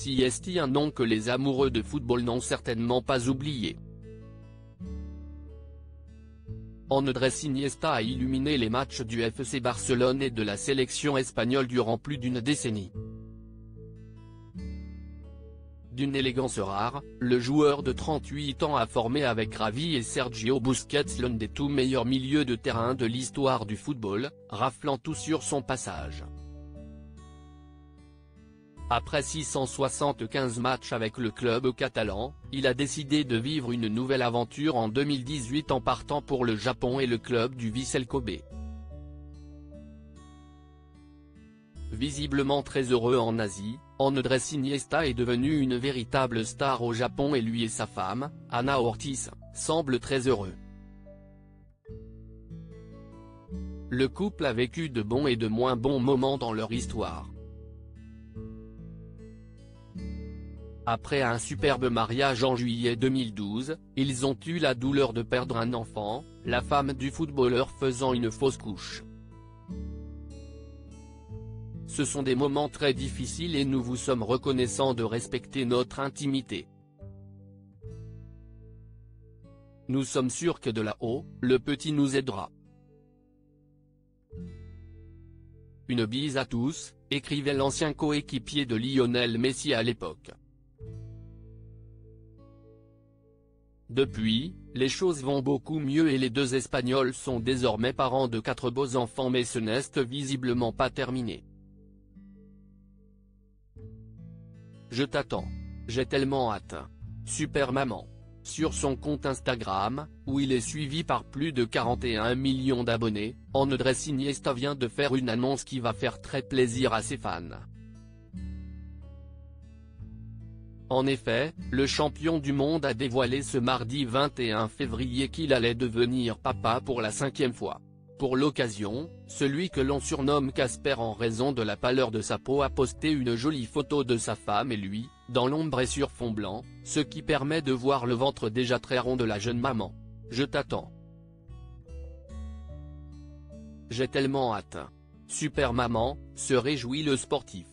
si est un nom que les amoureux de football n'ont certainement pas oublié. Andrés Iniesta a illuminé les matchs du FC Barcelone et de la sélection espagnole durant plus d'une décennie. D'une élégance rare, le joueur de 38 ans a formé avec Ravi et Sergio Busquets l'un des tout meilleurs milieux de terrain de l'histoire du football, raflant tout sur son passage. Après 675 matchs avec le club catalan, il a décidé de vivre une nouvelle aventure en 2018 en partant pour le Japon et le club du Vissel Kobe. Visiblement très heureux en Asie, Andrés Iniesta est devenu une véritable star au Japon et lui et sa femme, Anna Ortiz, semblent très heureux. Le couple a vécu de bons et de moins bons moments dans leur histoire. Après un superbe mariage en juillet 2012, ils ont eu la douleur de perdre un enfant, la femme du footballeur faisant une fausse couche. Ce sont des moments très difficiles et nous vous sommes reconnaissants de respecter notre intimité. Nous sommes sûrs que de là-haut, le petit nous aidera. Une bise à tous, écrivait l'ancien coéquipier de Lionel Messi à l'époque. Depuis, les choses vont beaucoup mieux et les deux Espagnols sont désormais parents de quatre beaux enfants mais ce n'est visiblement pas terminé. Je t'attends. J'ai tellement hâte. Super maman. Sur son compte Instagram, où il est suivi par plus de 41 millions d'abonnés, Andrés Iniesta vient de faire une annonce qui va faire très plaisir à ses fans. En effet, le champion du monde a dévoilé ce mardi 21 février qu'il allait devenir papa pour la cinquième fois. Pour l'occasion, celui que l'on surnomme Casper en raison de la pâleur de sa peau a posté une jolie photo de sa femme et lui, dans l'ombre et sur fond blanc, ce qui permet de voir le ventre déjà très rond de la jeune maman. Je t'attends. J'ai tellement hâte. Super maman, se réjouit le sportif.